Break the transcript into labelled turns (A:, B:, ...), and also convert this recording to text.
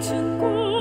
A: 成过